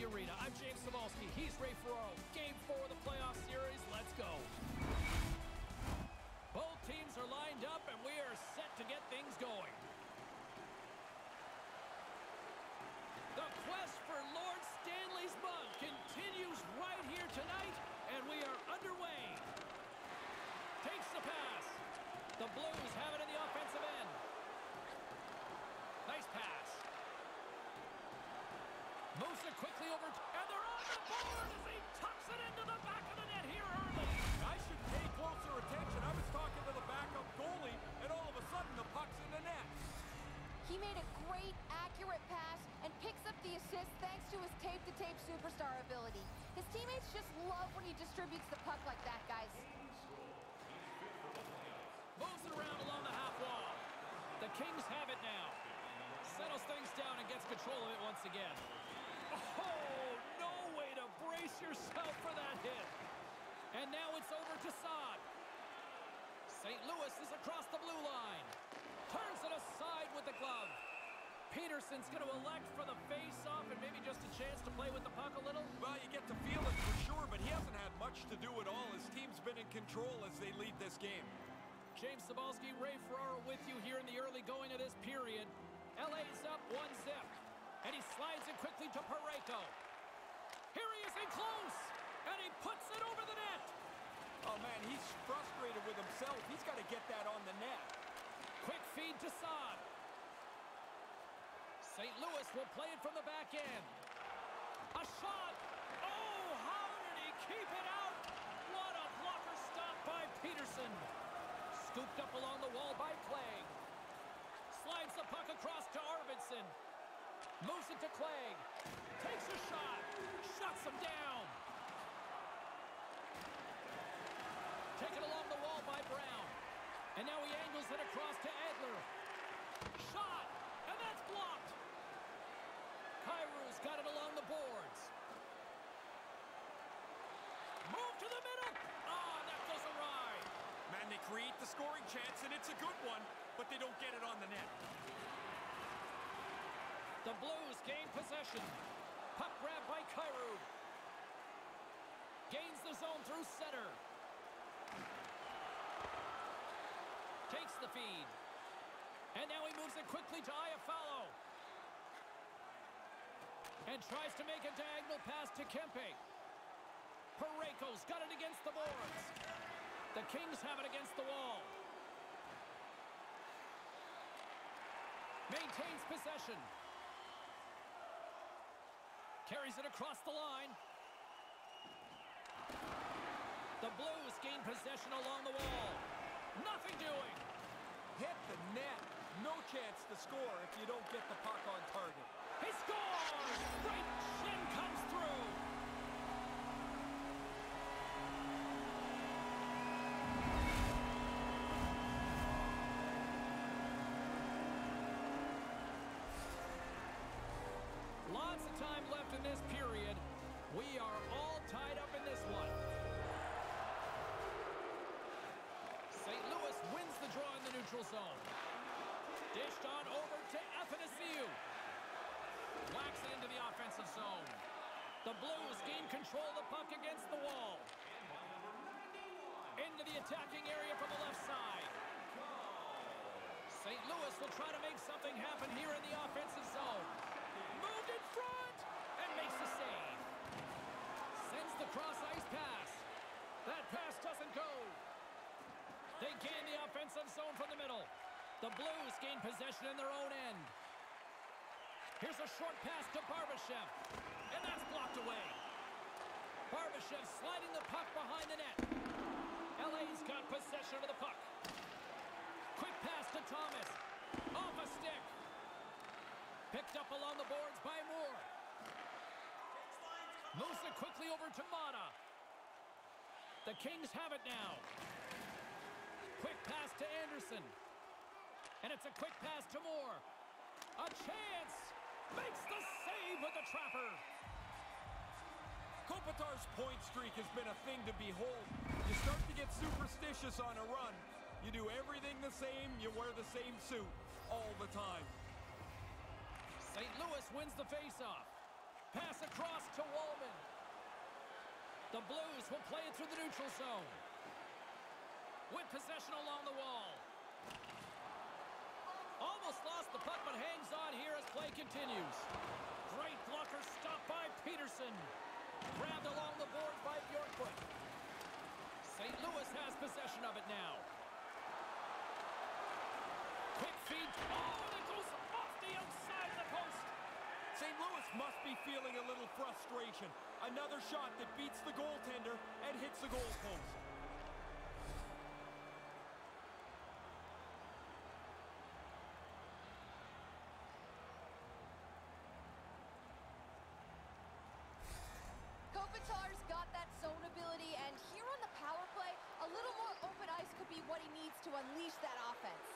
the arena. I'm James Cybulski. He's Ray Ferraro. Game four of the playoff series. Let's go. Both teams are lined up, and we are set to get things going. The quest for Lord Stanley's mug continues right here tonight, and we are underway. Takes the pass. The Blues have it in the offensive end. Nice pass. Moves it quickly over, and they're on the board as he tucks it into the back of the net here early. I should pay closer attention. I was talking to the backup goalie, and all of a sudden the puck's in the net. He made a great, accurate pass and picks up the assist thanks to his tape-to-tape -tape superstar ability. His teammates just love when he distributes the puck like that, guys. Moves it around along the half wall. The Kings have it now. Settles things down and gets control of it once again. Oh, no way to brace yourself for that hit. And now it's over to Saad. St. Louis is across the blue line. Turns it aside with the glove. Petersen's going to elect for the face-off and maybe just a chance to play with the puck a little. Well, you get to feel it for sure, but he hasn't had much to do at all. His team's been in control as they lead this game. James Cybulski, Ray Ferraro with you here in the early going of this period. LA's up and he slides it quickly to Parayko. Here he is in close, and he puts it over the net. Oh, man, he's frustrated with himself. He's got to get that on the net. Quick feed to Saad. St. Louis will play it from the back end. A shot. Oh, how did he keep it out? What a blocker stop by Petersen. Scooped up along the wall by Clague. Slides the puck across to Arvidsson. Moves it to Clague. Takes a shot. Shuts him down. Taken along the wall by Brown. And now he angles it across to Edler. Shot! And that's blocked! Kyrou's got it along the boards. Move to the middle! Ah, oh, that goes awry. Man, they create the scoring chance, and it's a good one, but they don't get it on the net. The Blues gain possession. Puck grab by Kyrou. Gains the zone through center. Takes the feed. And now he moves it quickly to Iafallo. And tries to make a diagonal pass to Kempe. Parayko's got it against the boards. The Kings have it against the wall. Maintains possession. Carries it across the line. The Blues gain possession along the wall. Nothing doing. Hit the net. No chance to score if you don't get the puck on target. He scores! Right shin comes through. Neutral zone. Dished on over to Athanasiou. Whacks it into the offensive zone. The Blues gain control of the puck against the wall. Into the attacking area from the left side. St. Louis will try to make something happen here in the offensive zone. Moved in front and makes the save. Sends the cross ice pass. That pass doesn't go. They gain the offensive zone from the middle. The Blues gain possession in their own end. Here's a short pass to Barbashev. And that's blocked away. Barbashev sliding the puck behind the net. LA's got possession of the puck. Quick pass to Thomas. Off a stick. Picked up along the boards by Moore. Moves it quickly over to Maatta. The Kings have it now. Quick pass to Anderson. And it's a quick pass to Moore. A chance! Makes the save with the trapper. Kopitar's point streak has been a thing to behold. You start to get superstitious on a run. You do everything the same, you wear the same suit all the time. St. Louis wins the faceoff. Pass across to Walman. The Blues will play it through the neutral zone. With possession along the wall. Almost lost the puck, but hangs on here as play continues. Great blocker stopped by Petersen. Grabbed along the board by Bjornfot. St. Louis has possession of it now. Quick feed. Oh, and it goes off the outside of the post. St. Louis must be feeling a little frustration. Another shot that beats the goaltender and hits the goal post. Kopitar's got that zone ability, and here on the power play, a little more open ice could be what he needs to unleash that offense.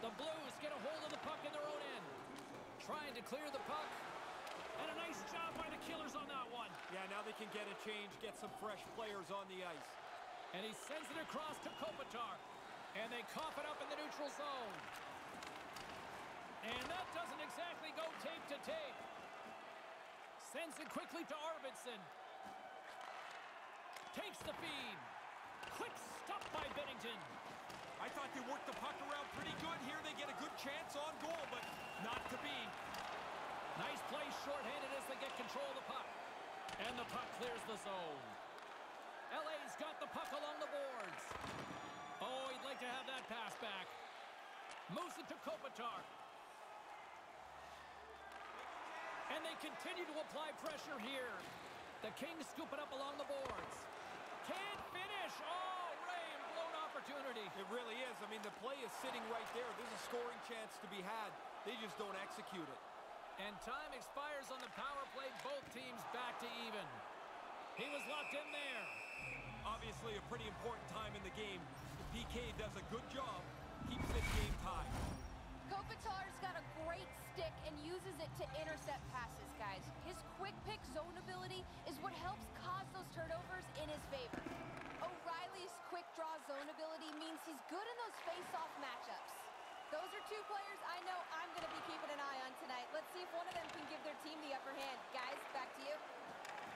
The Blues get a hold of the puck in their own end. Trying to clear the puck. And a nice job by the Killers on that one. Yeah, now they can get a change, get some fresh players on the ice. And he sends it across to Kopitar. And they cough it up in the neutral zone. And that doesn't exactly go tape to tape. Sends it quickly to Arvidsson. Takes the feed. Quick stop by Binnington. I thought they worked the puck around pretty good here. They get a good chance on goal, but not to be. Nice play shorthanded as they get control of the puck. And the puck clears the zone. LA's got the puck along the boards. Oh, he'd like to have that pass back. Moves it to Kopitar. And they continue to apply pressure here. The Kings scoop it up along the boards. Can't finish. Oh, Ray, blown opportunity. It really is. I mean, the play is sitting right there. There's a scoring chance to be had. They just don't execute it. And time expires on the power play. Both teams back to even. He was locked in there. Obviously, a pretty important time in the game. The PK does a good job, keeps this game tied. Kopitar's got a great stick and uses it to intercept passes, guys. His quick pick zone ability is what helps cause those turnovers in his favor. O'Reilly's quick draw zone ability means he's good in those face-off matchups. Those are two players I know I'm going to be keeping an eye on tonight. Let's see if one of them can give their team the upper hand. Guys, back to you.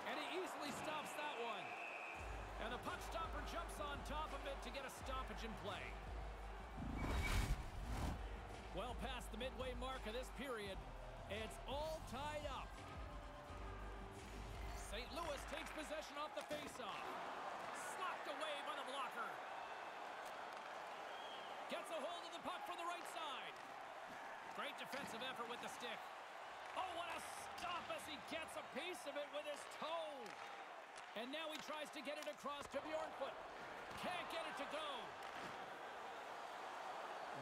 And he easily stops that one. And the puck stopper jumps on top of it to get a stoppage in play. Well past the midway mark of this period, it's all tied up. St. Louis takes possession off the faceoff. Slapped away by the blocker. Gets a hold of the puck from the right side. Great defensive effort with the stick. Oh, what a stop as he gets a piece of it with his toe. And now he tries to get it across to Bjornfot. Can't get it to go.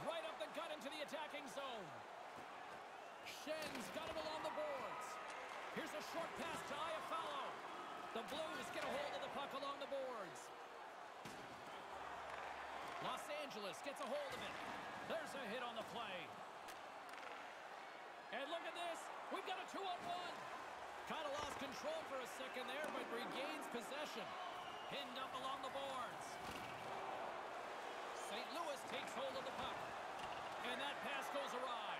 Right the gut into the attacking zone. Schenn's got it along the boards. Here's a short pass to Iafallo. The Blues get a hold of the puck along the boards. Los Angeles gets a hold of it. There's a hit on the play. And look at this. We've got a two-on-one. Kind of lost control for a second there, but regains possession. Pinned up along the boards. St. Louis takes hold of the puck. And that pass goes awry.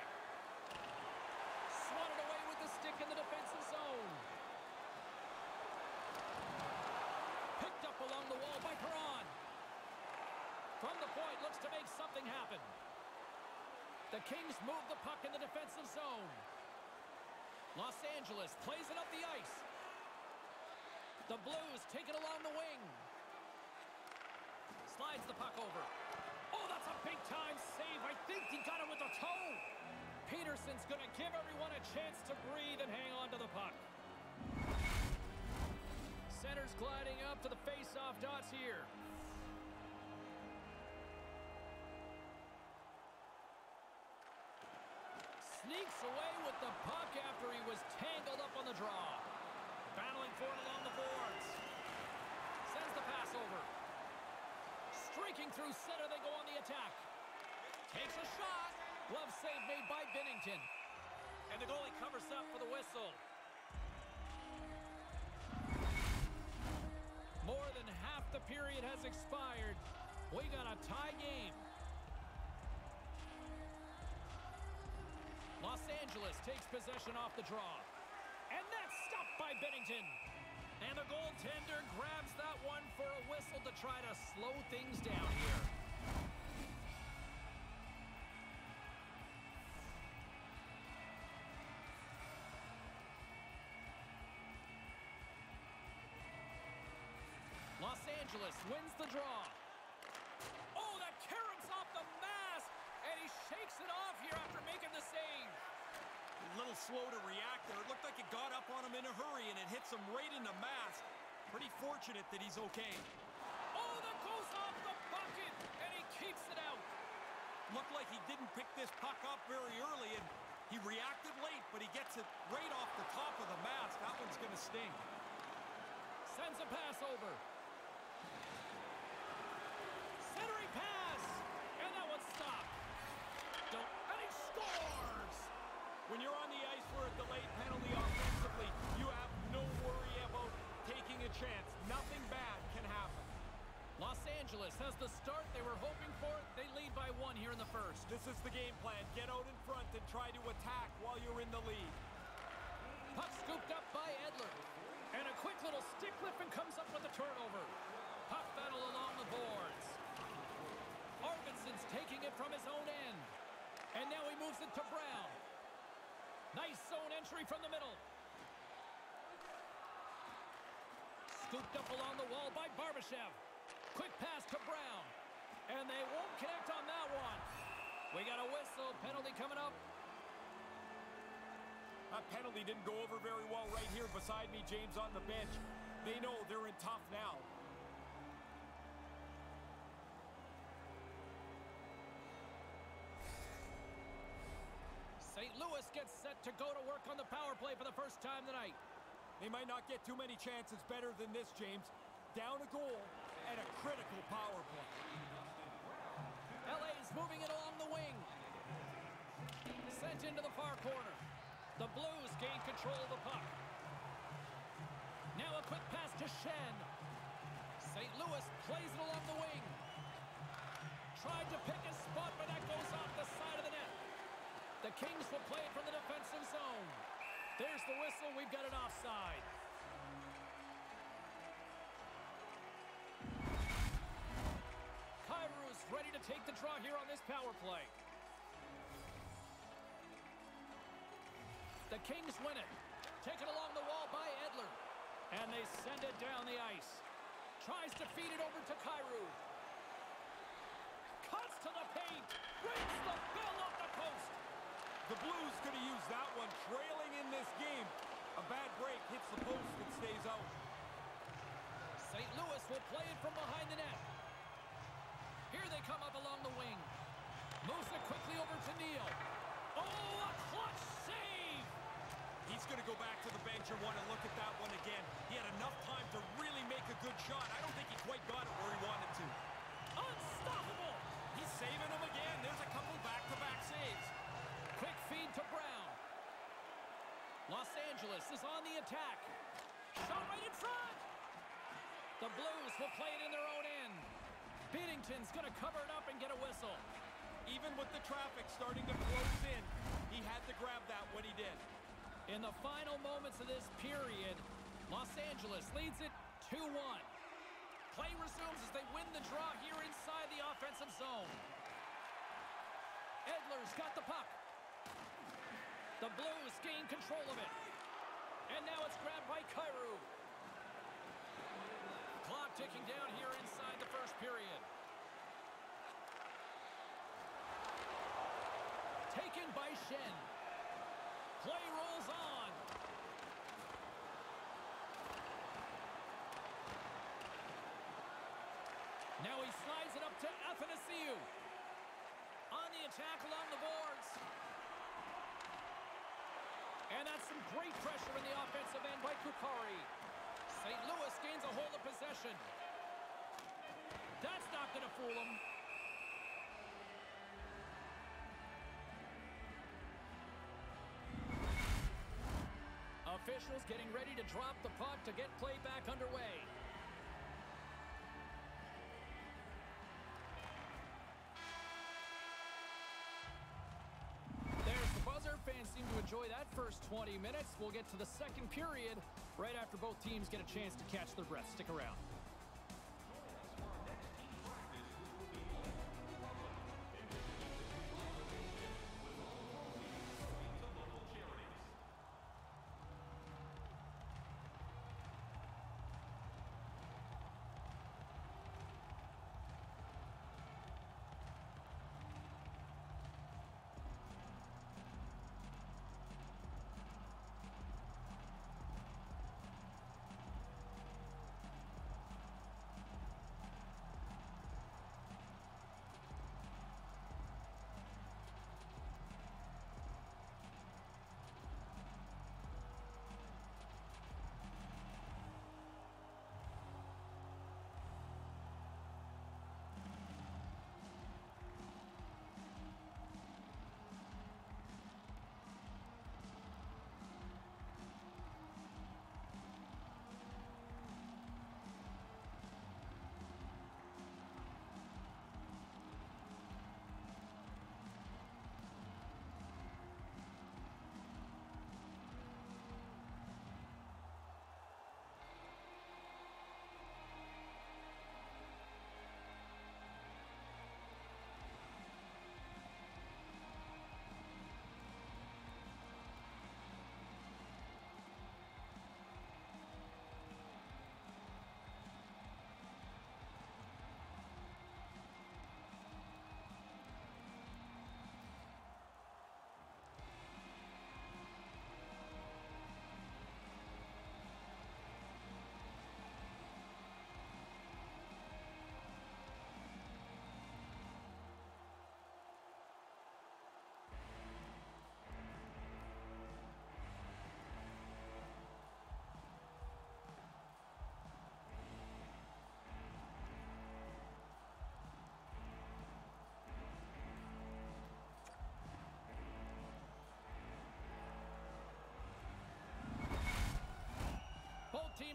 Swatted away with the stick in the defensive zone. Picked up along the wall by Perron. From the point, looks to make something happen. The Kings move the puck in the defensive zone. Los Angeles plays it up the ice. The Blues take it along the wing. Slides the puck over. Oh, that's a big-time save. I think he got it with the toe. Petersen's going to give everyone a chance to breathe and hang on to the puck. Center's gliding up to the face-off dots here. Sneaks away with the puck after he was tangled up on the draw. Battling for it along the boards. Sends the pass over. Streaking through center, they go on the attack. Takes a shot. Glove save made by Binnington. And the goalie covers up for the whistle. More than half the period has expired. We got a tie game. Los Angeles takes possession off the draw. And that's stopped by Binnington. And the goaltender grabs that one for a whistle to try to slow things down here. Los Angeles wins the draw. Oh, that carrots off the mask, and he shakes it off here after making the save. A little slow to react there. It looked like it got up on him in a hurry, and it hits him right in the mask. Pretty fortunate that he's okay. Oh, that goes off the bucket, and he keeps it out. Looked like he didn't pick this puck up very early, and he reacted late, but he gets it right off the top of the mask. That one's going to sting. Sends a pass over. Centering pass, and that one's stopped. Don't, and he scores! When you're on the ice for a delayed penalty offensively, you have no worry about taking a chance. Nothing bad can happen. Los Angeles has the start they were hoping for. They lead by one here in the first. This is the game plan. Get out in front and try to attack while you're in the lead. Puck scooped up by Edler. And a quick little stick lift and comes up with a turnover. Puck battle along the boards. Arvidsson's taking it from his own end. And now he moves it to Brown. Nice zone entry from the middle. Scooped up along the wall by Barbashev. Quick pass to Brown. And they won't connect on that one. We got a whistle. Penalty coming up. That penalty didn't go over very well right here beside me, James, on the bench. They know they're in tough now. St. Louis gets set to go to work on the power play for the first time tonight. They might not get too many chances better than this, James. Down a goal and a critical power play. LA's moving it along the wing. Sent into the far corner. The Blues gain control of the puck. Now a quick pass to Schenn. St. Louis plays it along the wing. Tried to pick his spot, but that goes off the side of the net. The Kings will play from the defensive zone. There's the whistle. We've got it offside. Kyrou's ready to take the draw here on this power play. The Kings win it. Taken along the wall by Edler. And they send it down the ice. Tries to feed it over to Kyrou. Cuts to the paint. Breaks the bill off the post. The Blues could have used that one trailing in this game. A bad break hits the post and stays out. St. Louis will play it from behind the net. Here they come up along the wing. Moves it quickly over to Neal. Oh, a clutch save! He's going to go back to the bench and want to look at that one again. He had enough time to really make a good shot. I don't think he quite got it where he wanted to. Unstoppable! He's saving them again. There's a couple back-to-back saves. Quick feed to Brown. Los Angeles is on the attack. Shot right in front! The Blues will play it in their own end. Binnington's going to cover it up and get a whistle. Even with the traffic starting to close in, he had to grab that when he did. In the final moments of this period, Los Angeles leads it 2-1. Play resumes as they win the draw here inside the offensive zone. Edler's got the puck. The Blues gain control of it. And now it's grabbed by Kyrou. Clock ticking down here inside the first period. Taken by Schenn. Play rolls on. Now he slides it up to Athanasiou. On the attack along the boards. And that's some great pressure in the offensive end by Kupari. St. Louis gains a hold of possession. That's not going to fool him. Officials getting ready to drop the puck to get play back underway. 20 minutes. We'll get to the second period right after both teams get a chance to catch their breath. Stick around.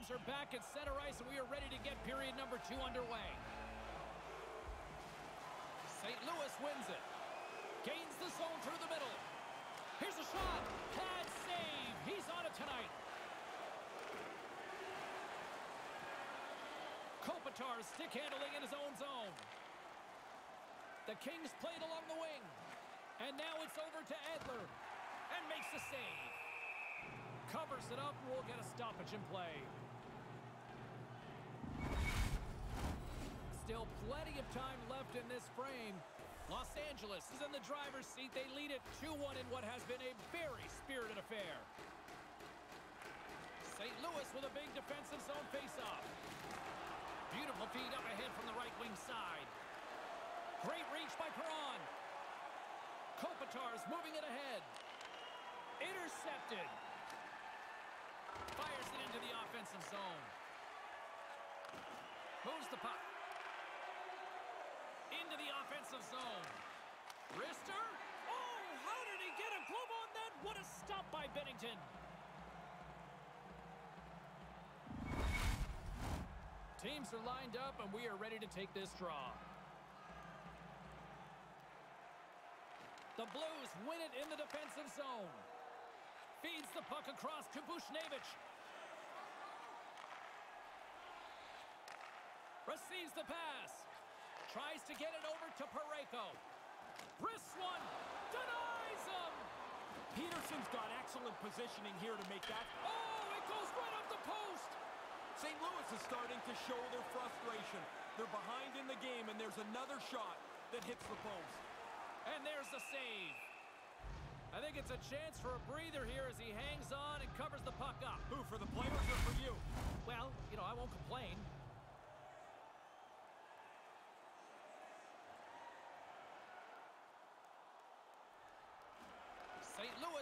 Teams are back at center ice, and we are ready to get period number two underway. St. Louis wins it. Gains the zone through the middle. Here's a shot. Pad save. He's on it tonight. Kopitar stick handling in his own zone. The Kings played along the wing. And now it's over to Edler. And makes the save. Covers it up. We'll get a stoppage in play. Still plenty of time left in this frame. Los Angeles is in the driver's seat. They lead it 2-1 in what has been a very spirited affair. St. Louis with a big defensive zone faceoff. Beautiful feed up ahead from the right wing side. Great reach by Perron. Kopitar's moving it ahead. Intercepted. Fires it into the offensive zone. Moves the puck. Into the offensive zone. Rister. Oh, how did he get a glove on that? What a stop by Binnington. Teams are lined up, and we are ready to take this draw. The Blues win it in the defensive zone. Feeds the puck across to Buchnevich. Receives the pass. Tries to get it over to Parayko. Wrists one. Denies him. Petersen's got excellent positioning here to make that. Oh, it goes right up the post. St. Louis is starting to show their frustration. They're behind in the game, and there's another shot that hits the post. And there's the save. I think it's a chance for a breather here as he hangs on and covers the puck up. Who, for the players or for you? Well, you know, I won't complain.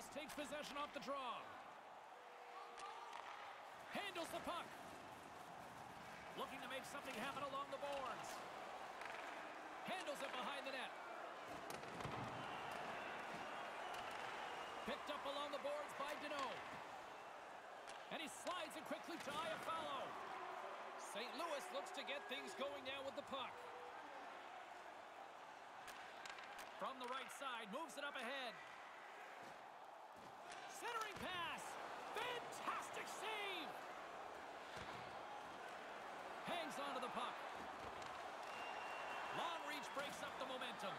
Louis takes possession off the draw. Handles the puck. Looking to make something happen along the boards. Handles it behind the net. Picked up along the boards by Danault. And he slides it quickly to Iafallo. St. Louis looks to get things going now with the puck. From the right side, moves it up ahead. Centering pass. Fantastic save. Hangs onto the puck. Long reach breaks up the momentum.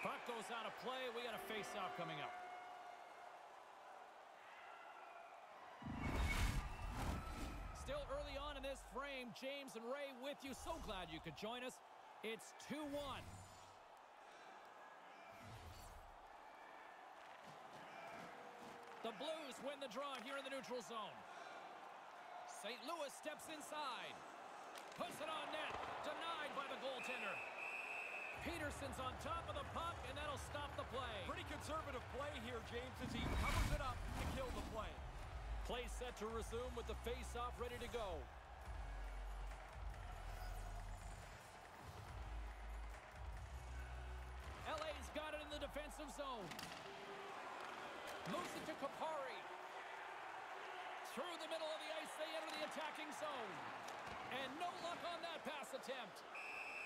Puck goes out of play. We got a face-off coming up. Still early on in this frame, James and Ray with you. So glad you could join us. It's 2-1. The Blues win the draw here in the neutral zone. St. Louis steps inside. Puts it on net. Denied by the goaltender. Petersen's on top of the puck, and that'll stop the play. Pretty conservative play here, James, as he covers it up to kill the play. Play set to resume with the face-off ready to go. LA's got it in the defensive zone. Moves it to Kupari. Through the middle of the ice, they enter the attacking zone. And no luck on that pass attempt.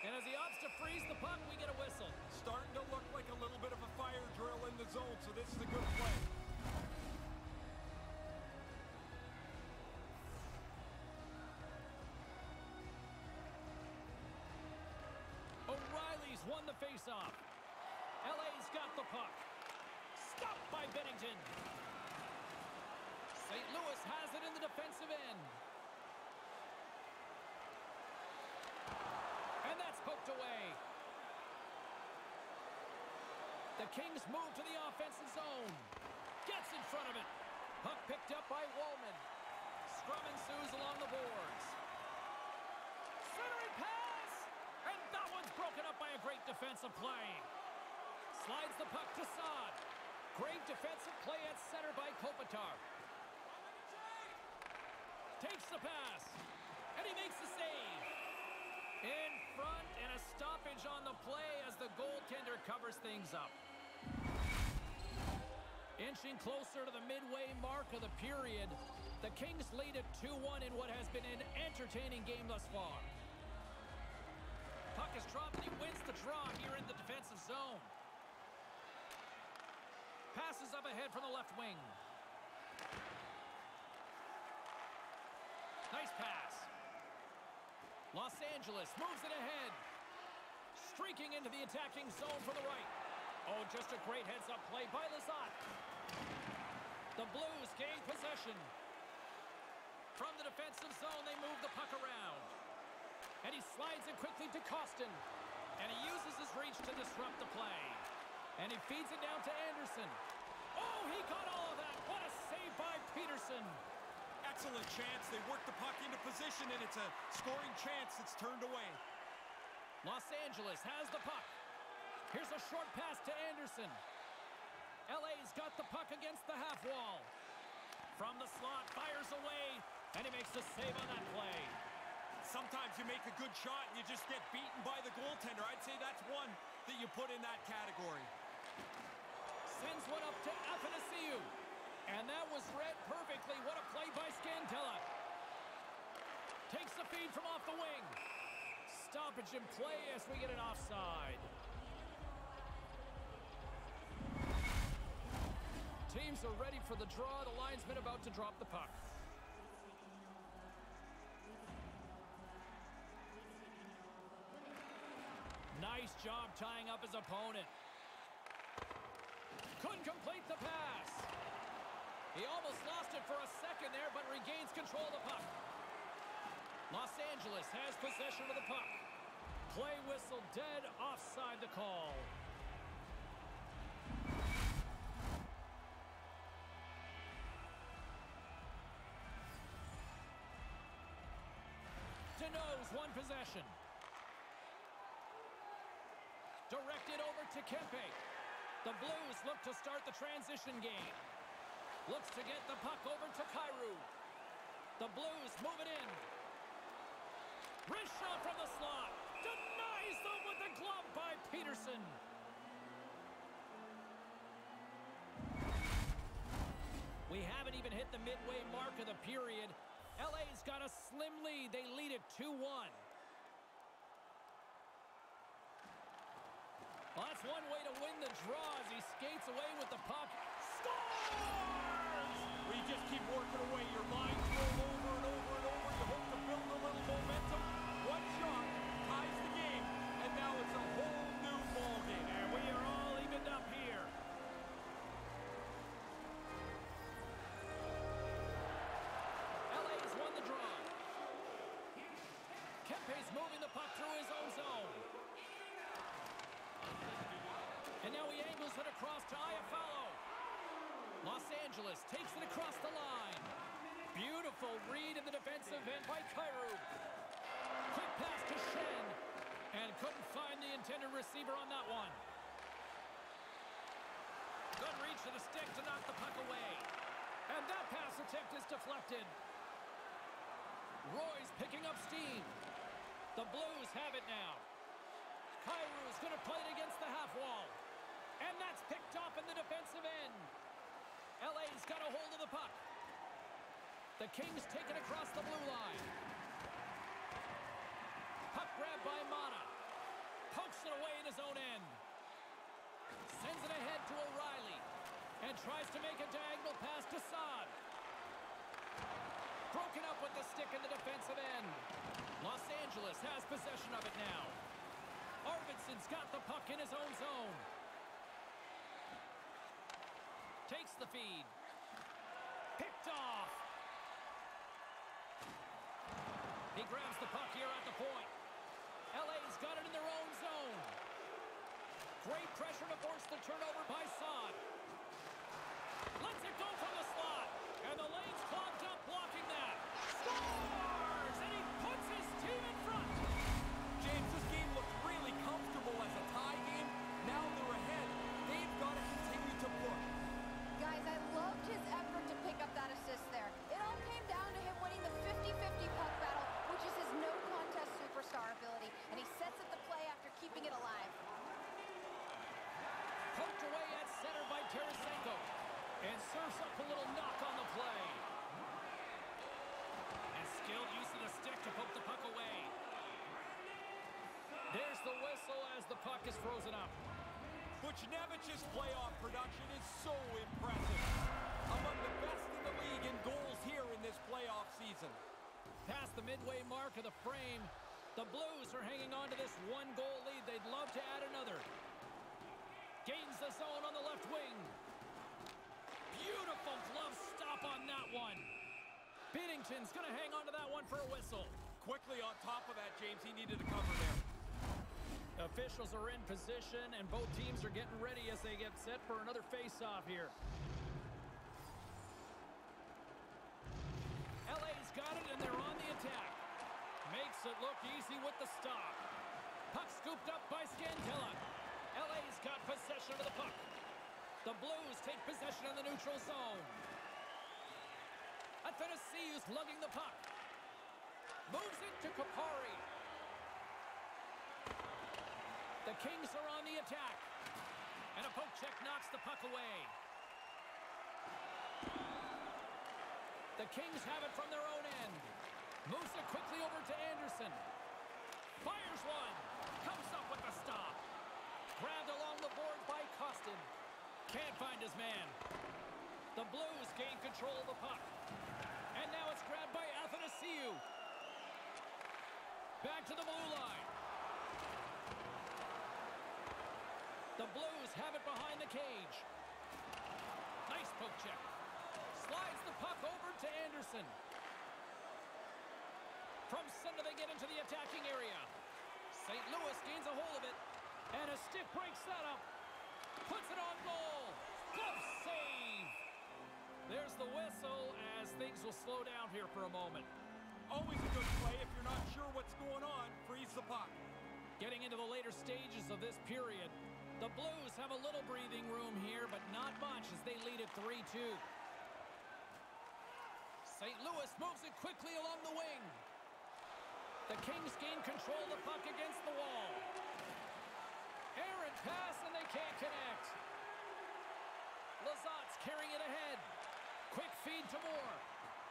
And as he opts to freeze the puck, we get a whistle. Starting to look like a little bit of a fire drill in the zone, so this is a good play. O'Reilly's won the faceoff. LA's got the puck. Stopped by Binnington. St. Louis has it in the defensive end. And that's poked away. The Kings move to the offensive zone. Gets in front of it. Puck picked up by Walman. Scrum ensues along the boards. Centering pass! And that one's broken up by a great defensive play. Slides the puck to Saad. Great defensive play at center by Kopitar. Takes the pass. And he makes the save. In front and a stoppage on the play as the goaltender covers things up. Inching closer to the midway mark of the period, the Kings lead at 2-1 in what has been an entertaining game thus far. Puck is dropped and he wins the draw here in the defensive zone. Passes up ahead from the left wing. Nice pass. Los Angeles moves it ahead. Streaking into the attacking zone from the right. Oh, just a great heads-up play by Lizotte. The Blues gain possession. From the defensive zone, they move the puck around. And he slides it quickly to Kostin. And he uses his reach to disrupt the play. And he feeds it down to Anderson. Oh, he got all of that. What a save by Petersen. Excellent chance. They work the puck into position, and it's a scoring chance that's turned away. Los Angeles has the puck. Here's a short pass to Anderson. LA's got the puck against the half wall. From the slot, fires away, and he makes the save on that play. Sometimes you make a good shot and you just get beaten by the goaltender. I'd say that's one that you put in that category. Sends one up to Athanasiou. And that was read perfectly. What a play by Scandella. Takes the feed from off the wing. Stoppage in play as we get an offside. Teams are ready for the draw. The linesman about to drop the puck. Nice job tying up his opponent. Couldn't complete the pass. He almost lost it for a second there, but regains control of the puck. Los Angeles has possession of the puck. Play whistle dead offside the call. Denos one possession. Directed over to Kempe. The Blues look to start the transition game. Looks to get the puck over to Kyrou. The Blues move it in. Wrist shot from the slot. Denies them with the glove by Petersen. We haven't even hit the midway mark of the period. LA's got a slim lead. They lead it 2-1. Well, that's one way to win the draw as he skates away with the puck. Scores! We just keep working away. Your lines roll Angeles takes it across the line. Beautiful read in the defensive end by Kyrou. Quick pass to Schenn. And couldn't find the intended receiver on that one. Good reach to the stick to knock the puck away. And that pass attempt is deflected. Roy's picking up steam. The Blues have it now. Kyrou's going to play it against the half wall. And that's picked off in the defensive end. LA's got a hold of the puck. The Kings take it across the blue line. Puck grab by Maatta. Pokes it away in his own end. Sends it ahead to O'Reilly. And tries to make a diagonal pass to Saad. Broken up with the stick in the defensive end. Los Angeles has possession of it now. Arvidsson's got the puck in his own zone. Takes the feed. Picked off. He grabs the puck here at the point. LA's got it in their own zone. Great pressure to force the turnover by Saad. Lets it go from the slot. And the lane's There's the whistle as the puck is frozen up. Buchnevich's playoff production is so impressive. Among the best in the league in goals here in this playoff season. Past the midway mark of the frame, the Blues are hanging on to this one-goal lead. They'd love to add another. Gains the zone on the left wing. Beautiful glove stop on that one. Binnington's going to hang on to that one for a whistle. Quickly on top of that, James, he needed to cover there. Officials are in position, and both teams are getting ready as they get set for another face-off here. LA's got it, and they're on the attack. Makes it look easy with the stop. Puck scooped up by Scandella. LA's got possession of the puck. The Blues take possession of the neutral zone. Athanasiou's lugging the puck. Moves it to Kupari. The Kings are on the attack. And a poke check knocks the puck away. The Kings have it from their own end. Moves it quickly over to Anderson. Fires one. Comes up with the stop. Grabbed along the board by Kostin. Can't find his man. The Blues gain control of the puck. And now it's grabbed by Athanasiou. Back to the blue line. The Blues have it behind the cage. Nice poke check. Slides the puck over to Anderson. From center they get into the attacking area. St. Louis gains a hold of it. And a stick breaks that up. Puts it on goal. Save. There's the whistle as things will slow down here for a moment. Always a good play if you're not sure what's going on. Freeze the puck. Getting into the later stages of this period, the Blues have a little breathing room here, but not much as they lead at 3-2. St. Louis moves it quickly along the wing. The Kings gain control of the puck against the wall. Errant pass, and they can't connect. Lizotte's carrying it ahead. Quick feed to Moore.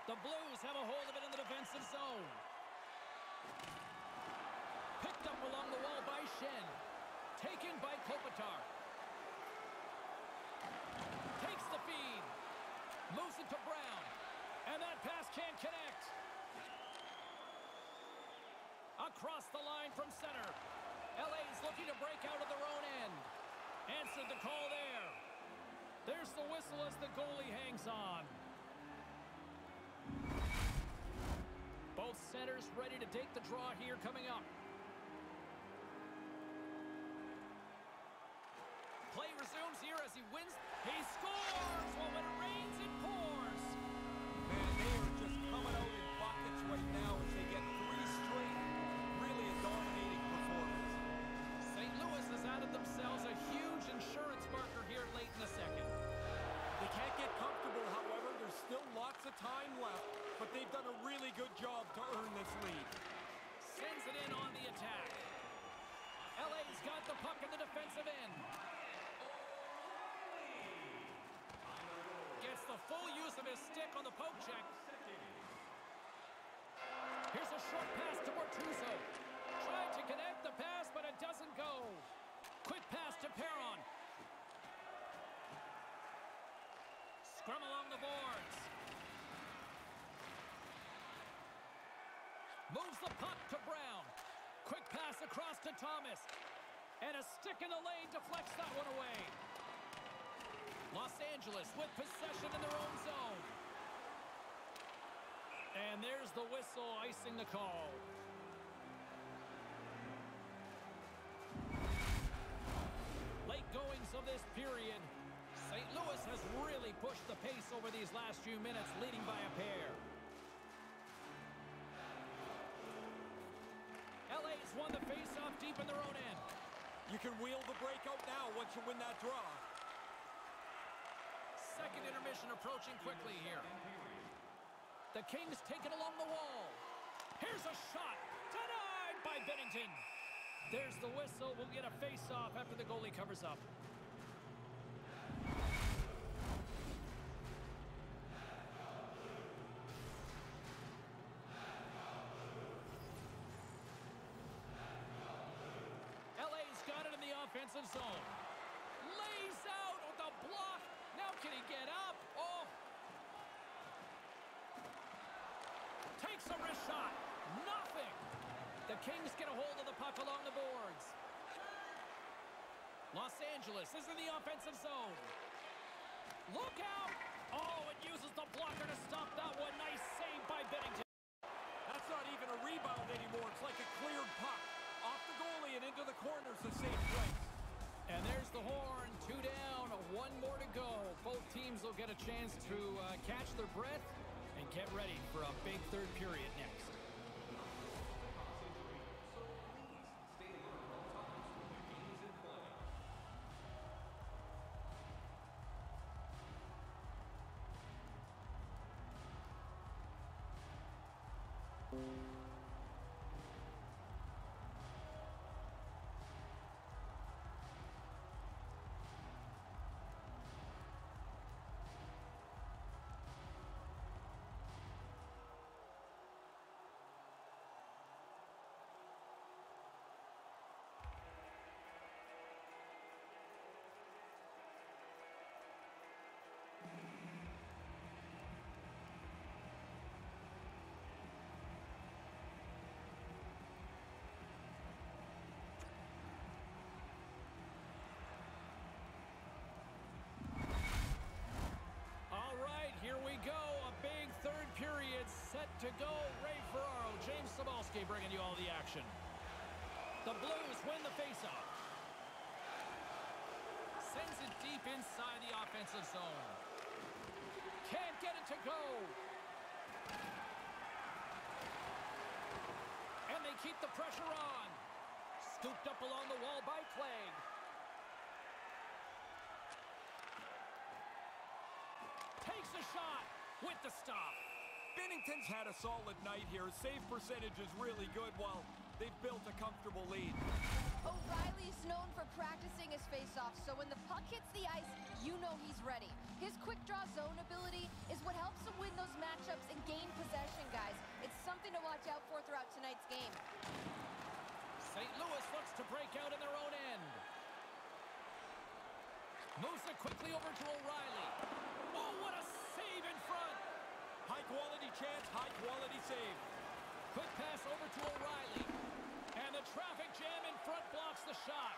The Blues have a hold of it in the defensive zone. Picked up along the wall by Schenn. Taken by Kopitar. Takes the feed. Moves it to Brown. And that pass can't connect. Across the line from center. LA's looking to break out of their own end. Answered the call there. There's the whistle as the goalie hangs on. Both centers ready to take the draw here coming up. Resumes here as he wins. He scores! Full use of his stick on the poke check. Here's a short pass to Bortuzzo. Trying to connect the pass, but it doesn't go. Quick pass to Perron. Scrum along the boards. Moves the puck to Brown. Quick pass across to Thomas. And a stick in the lane deflects that one away. Los Angeles with possession in their own zone. And there's the whistle icing the call. Late goings of this period. St. Louis has really pushed the pace over these last few minutes, leading by a pair. LA's won the faceoff deep in their own end. You can wheel the breakout now once you win that draw. Second intermission approaching quickly here. The Kings take it along the wall. Here's a shot. Denied by Binnington. There's the whistle. We'll get a face-off after the goalie covers up. Offensive zone. Lays out with the block. Now can he get up? Oh. Takes a wrist shot. Nothing. The Kings get a hold of the puck along the boards. Los Angeles is in the offensive zone. Look out. Oh, it uses the blocker to stop that one. Nice save by Binnington. That's not even a rebound anymore. It's like a cleared puck. Off the goalie and into the corner's the safe place. And there's the horn. Two down, one more to go. Both teams will get a chance to uh, catch their breath and get ready for a big third period next. Go. A big third period set to go. Ray Ferraro, James Cybulski bringing you all the action. The Blues win the faceoff. Sends it deep inside the offensive zone. Can't get it to go. And they keep the pressure on. Scooped up along the wall by Clegg. Takes a shot with the stop. Binnington's had a solid night here. Save percentage is really good while they've built a comfortable lead. O'Reilly's known for practicing his faceoffs, so when the puck hits the ice, you know he's ready. His quick draw zone ability is what helps him win those matchups and gain possession, guys. It's something to watch out for throughout tonight's game. St. Louis looks to break out in their own end. Moves it quickly over to O'Reilly. Oh, what save High-quality chance, high-quality save. Quick pass over to O'Reilly. And the traffic jam in front blocks the shot.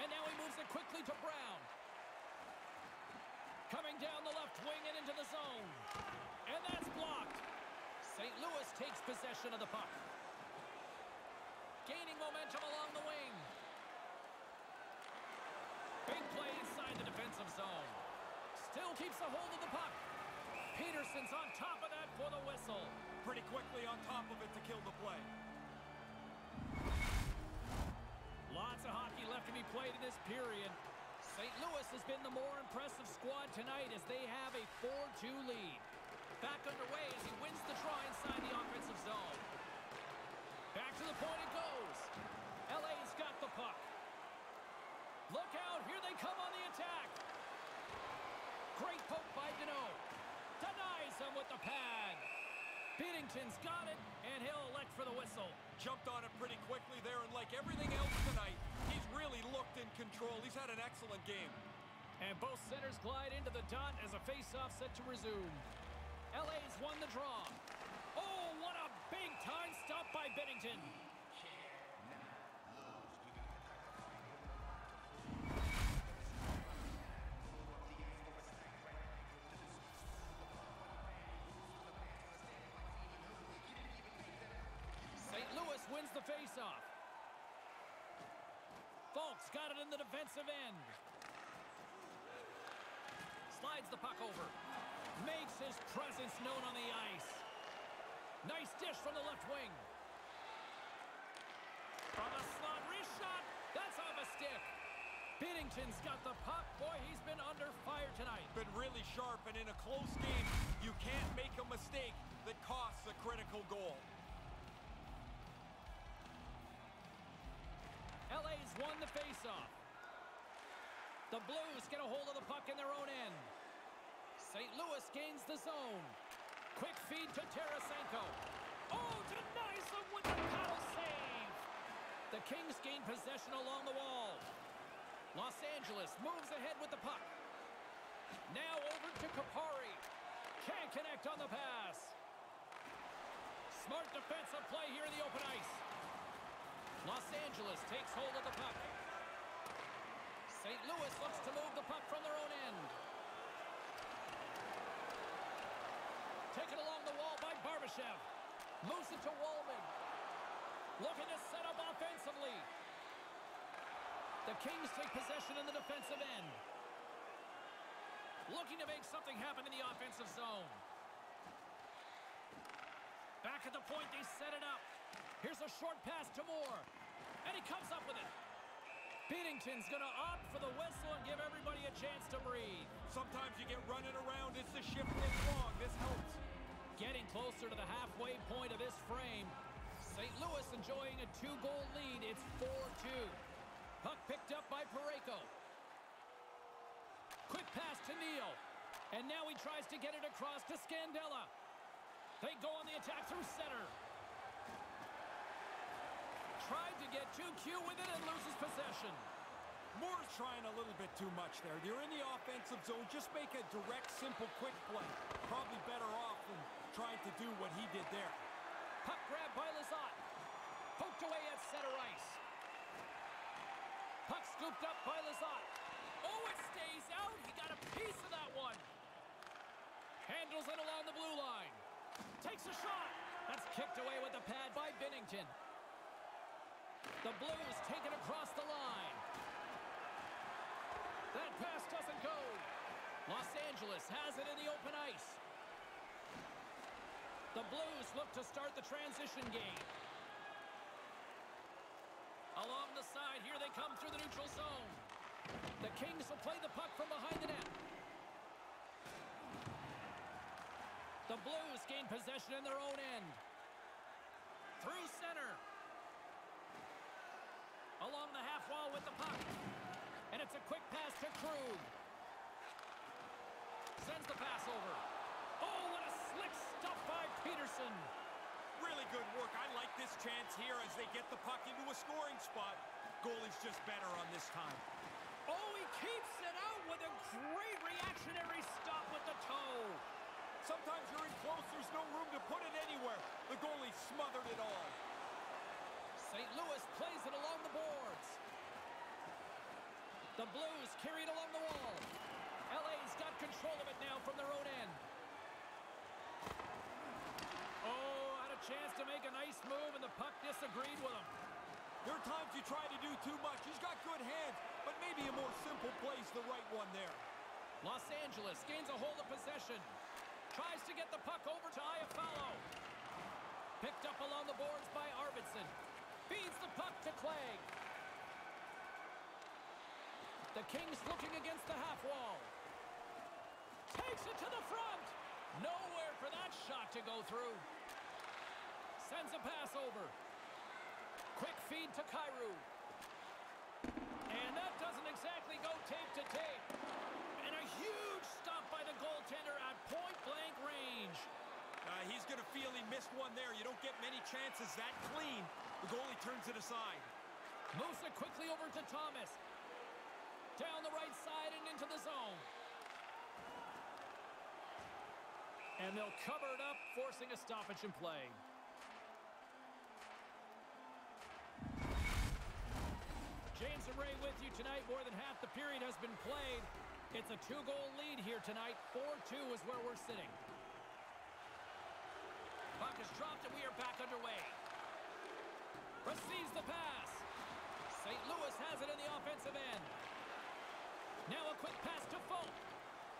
And now he moves it quickly to Brown. Coming down the left wing and into the zone. And that's blocked. St. Louis takes possession of the puck. Gaining momentum along the wing. Big play inside the defensive zone. Still keeps a hold of the puck. Petersen's on top of that for the whistle. Pretty quickly on top of it to kill the play. Lots of hockey left to be played in this period. St. Louis has been the more impressive squad tonight as they have a 4-2 lead. Back underway as he wins the try inside the offensive zone. Back to the point it goes. LA's got the puck. Look out, here they come on the attack. Great poke by Danault. Denies him with the pad. Binnington's got it, and he'll elect for the whistle. Jumped on it pretty quickly there, and like everything else tonight, he's really looked in control. He's had an excellent game. And both centers glide into the dot as a face-off set to resume. LA's won the draw. Oh, what a big-time stop by Binnington. Wins the faceoff. Faulk's got it in the defensive end. Slides the puck over. Makes his presence known on the ice. Nice dish from the left wing. From the slot, wrist shot. That's off a stick. Binnington's got the puck. Boy, he's been under fire tonight. Been really sharp, and in a close game, you can't make a mistake that costs a critical goal. Won the faceoff. The Blues get a hold of the puck in their own end. St. Louis gains the zone. Quick feed to Tarasenko. Oh, denies him with the paddle save. The Kings gain possession along the wall. Los Angeles moves ahead with the puck. Now over to Kupari. Can't connect on the pass. Smart defensive play here in the open ice. Los Angeles takes hold of the puck. St. Louis looks to move the puck from their own end. Taken along the wall by Barbashev. Moves it to Walman. Looking to set up offensively. The Kings take possession in the defensive end. Looking to make something happen in the offensive zone. Back at the point, they set it up. Here's a short pass to Moore. And he comes up with it. Binnington's going to opt for the whistle and give everybody a chance to breathe. Sometimes you get running around It's the shift gets long. This helps. Getting closer to the halfway point of this frame. St. Louis enjoying a two-goal lead. It's 4-2. Puck picked up by Parayko. Quick pass to Neal. And now he tries to get it across to Scandella. They go on the attack through center. Tried to get too cute with it and loses possession. Moore's trying a little bit too much there. You're in the offensive zone. Just make a direct, simple, quick play. Probably better off than trying to do what he did there. Puck grab by Lizotte. Poked away at center ice. Puck scooped up by Lizotte. Oh, it stays out. He got a piece of that one. Handles it along the blue line. Takes a shot. That's kicked away with the pad by Binnington. The Blues take it across the line. That pass doesn't go. Los Angeles has it in the open ice. The Blues look to start the transition game. Along the side, here they come through the neutral zone. The Kings will play the puck from behind the net. The Blues gain possession in their own end. Through center. Along the half wall with the puck. And it's a quick pass to Krug. Sends the pass over. Oh, what a slick stuff by Petersen. Really good work. I like this chance here as they get the puck into a scoring spot. Goalie's just better on this time. Oh, he keeps it out with a great reactionary stop with the toe. Sometimes you're in close, there's no room to put it anywhere. The goalie smothered it all. St. Louis plays it along the boards. The Blues carry it along the wall. LA's got control of it now from their own end. Oh, had a chance to make a nice move, and the puck disagreed with him. There are times you try to do too much. He's got good hands, but maybe a more simple play's the right one there. Los Angeles gains a hold of possession. Tries to get the puck over to Iafallo. Picked up along the boards by Arvidsson. Feeds the puck to Clegg. The Kings looking against the half wall. Takes it to the front. Nowhere for that shot to go through. Sends a pass over. Quick feed to Kyrou. And that doesn't exactly go tape to tape. And a huge stop by the goaltender at point-blank range. Uh, he's going to feel he missed one there. You don't get many chances that clean. The goalie turns it aside. Moves it quickly over to Thomas. Down the right side and into the zone. And they'll cover it up, forcing a stoppage in play. James and Ray with you tonight. More than half the period has been played. It's a two-goal lead here tonight. 4-2 is where we're sitting. Is dropped and we are back underway. Receives the pass. St. Louis has it in the offensive end. Now a quick pass to Faulk.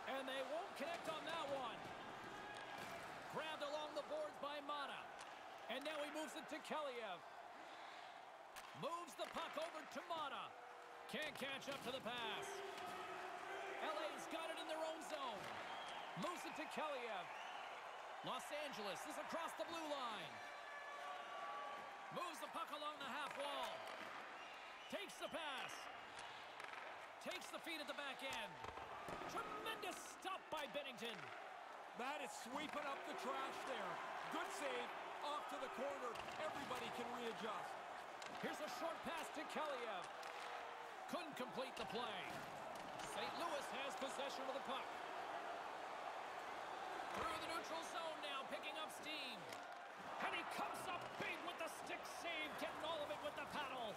And they won't connect on that one. Grabbed along the boards by Maatta. And now he moves it to Kaliyev. Moves the puck over to Maatta. Can't catch up to the pass. LA's got it in their own zone. Moves it to Kaliyev. Los Angeles is across the blue line. Moves the puck along the half wall. Takes the pass. Takes the feed at the back end. Tremendous stop by Binnington. That is sweeping up the trash there. Good save. Off to the corner. Everybody can readjust. Here's a short pass to Kaliyev. Couldn't complete the play. St. Louis has possession of the puck. Through the neutral zone picking up steam. And he comes up big with the stick save, getting all of it with the paddle.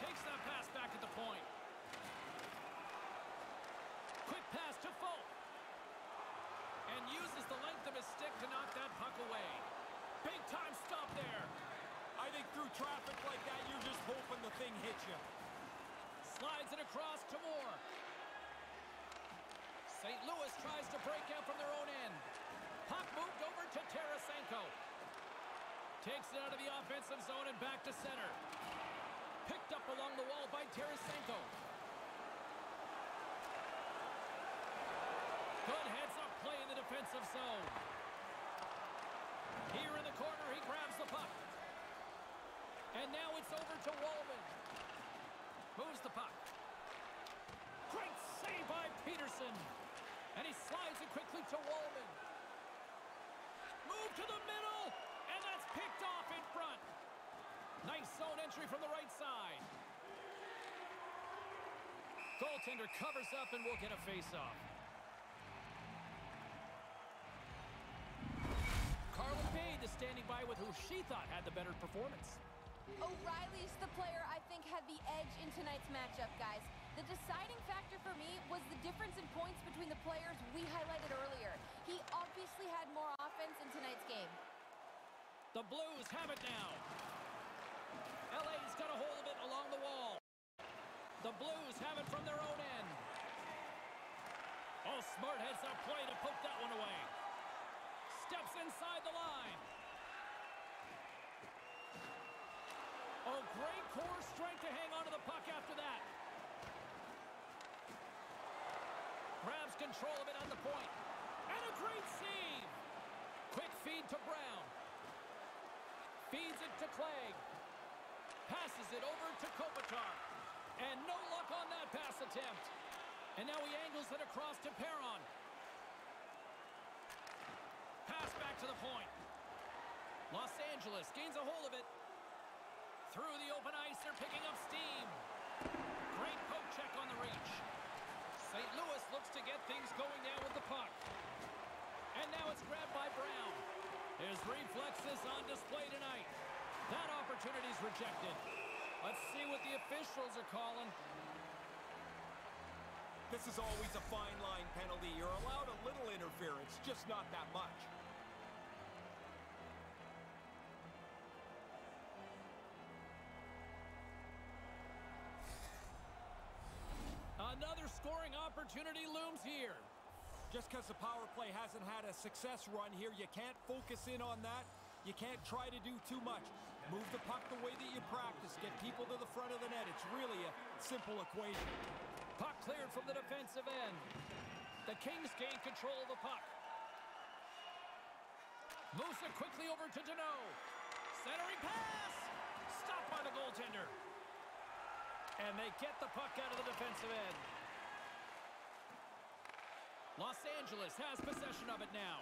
Takes that pass back at the point. Quick pass to Faulk. And uses the length of his stick to knock that puck away. Big time stop there. I think through traffic like that, you're just hoping the thing hits you. Slides it across to Moore. St. Louis tries to break out from their own end. Puck moved over to Tarasenko. Takes it out of the offensive zone and back to center. Picked up along the wall by Tarasenko. Good heads-up play in the defensive zone. Here in the corner, he grabs the puck. And now it's over to Walman. Moves the puck. Great save by Petersen. And he slides it quickly to Walman. Move to the middle. And that's picked off in front. Nice zone entry from the right side. Goaltender covers up and will get a face-off. Carla Bade is standing by with who she thought had the better performance. O'Reilly's the player I think had the edge in tonight's matchup, guys. The deciding factor for me was the difference in points between the players we highlighted earlier. He obviously had more offense in tonight's game. The Blues have it now. LA's got a hold of it along the wall. The Blues have it from their own end. Oh, smart heads up play to poke that one away. Steps inside the line. Oh, great core strength to hang onto the puck after that. Grabs control of it on the point. And a great save. Quick feed to Brown. Feeds it to Clegg. Passes it over to Kopitar. And no luck on that pass attempt. And now he angles it across to Perron. Pass back to the point. Los Angeles gains a hold of it. Through the open ice, they're picking up steam. Great poke check on the reach. St. Louis looks to get things going now with the puck. And now it's grabbed by Brown. His reflexes on display tonight. That opportunity's rejected. Let's see what the officials are calling. This is always a fine line penalty. You're allowed a little interference, just not that much. Opportunity looms here. Just because the power play hasn't had a success run here, you can't focus in on that. You can't try to do too much. Move the puck the way that you practice. Get people to the front of the net. It's really a simple equation. Puck cleared from the defensive end. The Kings gain control of the puck. Moves it quickly over to Danault. Centering pass! Stopped by the goaltender. And they get the puck out of the defensive end. Los Angeles has possession of it now.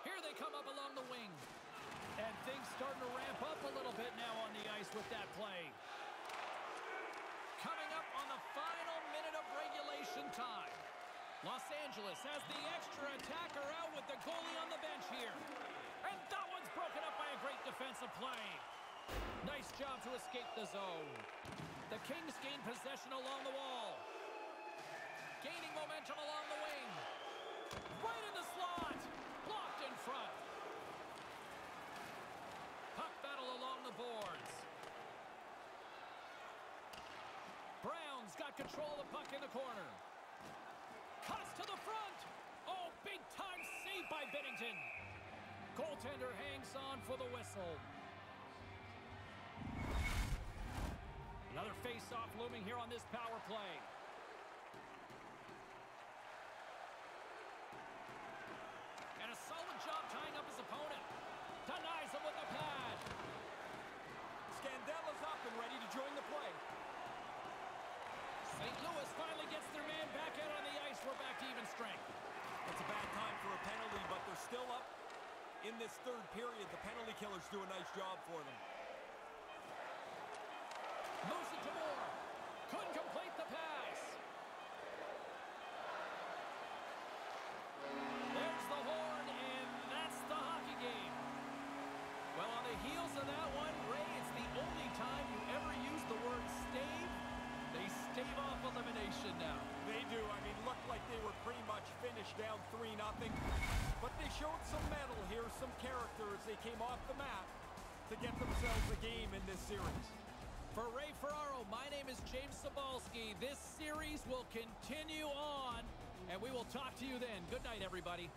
Here they come up along the wing. And things starting to ramp up a little bit now on the ice with that play. Coming up on the final minute of regulation time. Los Angeles has the extra attacker out with the goalie on the bench here. And that one's broken up by a great defensive play. Nice job to escape the zone. The Kings gain possession along the wall. Gaining momentum along the wing. Right in the slot. Blocked in front. Puck battle along the boards. Brown's got control of the puck in the corner. Cuts to the front. Oh, big time save by Binnington. Goaltender hangs on for the whistle. Another face-off looming here on this power play. And a solid job tying up his opponent. Denies him with a pad. Scandella's up and ready to join the play. St. Louis finally gets their man back out on the ice. We're back to even strength. It's a bad time for a penalty, but they're still up in this third period. The penalty killers do a nice job for them. They came off the map to get themselves a game in this series. For Ray Ferraro, my name is James Cybulski. This series will continue on, and we will talk to you then. Good night, everybody.